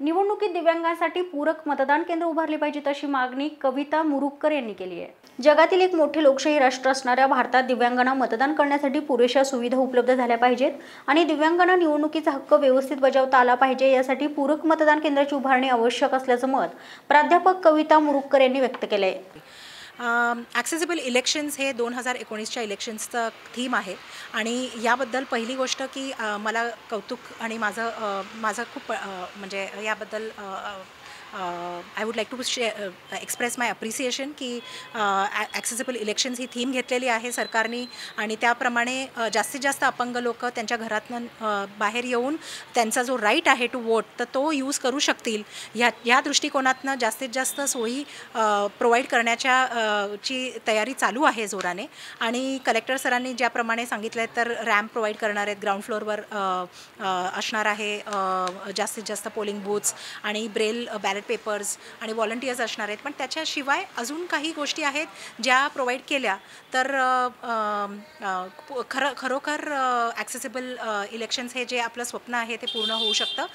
निवडणुकीत दिव्यांगांसाठी पूरक मतदान केंद्र उभारली पाहिजेत अशी मागणी कविता मुरुक्कर यांनी केली आहे. जगातील एक मोठे लोकशाही राष्ट्र असणाऱ्या भारतात दिव्यांगांना मतदान करण्यासाठी पुरेशा सुविधा उपलब्ध झाल्या पाहिजेत आणि दिव्यांगांना निवडणुकीचा हक्क व्यवस्थित बजावता आला पाहिजे यासाठी पूरक मतदान केंद्राची उभारणी आवश्यक असल्याचं मत प्राध्यापक कविता मुरुक्कर यांनी व्यक्त केलं आहे ॲक्सेसिबल इलेक्शन्स हे दोन हजार एकोणीसच्या इलेक्शन्सचं थीम आहे. आणि याबद्दल पहिली गोष्ट की मला कौतुक आणि माझं माझं खूप म्हणजे याबद्दल I would like to say express my appreciation की uh, ॲक्सेसिबल इलेक्शन्स ही थीम घेतलेली आहे सरकारने. आणि त्याप्रमाणे uh, जास्तीत जास्त अपंग लोक त्यांच्या घरातनं uh, बाहेर येऊन त्यांचा जो राईट आहे टू वोट तर तो यूज करू शकतील. ह्या ह्या दृष्टिकोनातनं जास्तीत जास्त सोयी प्रोव्हाइड करण्याच्या ची तयारी चालू आहे जोराने. आणि कलेक्टर सरांनी ज्याप्रमाणे सांगितलं आहे तर रॅम्प प्रोव्हाइड करणार आहेत. ग्राउंड फ्लोअरवर असणार आहे जास्तीत जास्त पोलिंग बूथ्स आणि ब्रेल बॅलेट पेपर्स आणि व्हॉलंटियर्स असणार आहेत. पण त्याच्याशिवाय अजून काही गोष्टी आहेत ज्या प्रोव्हाइड केल्या तर खरं खरोखर ॲक्सेसिबल इलेक्शन्स हे जे आपलं स्वप्न आहे ते पूर्ण होऊ शकतं.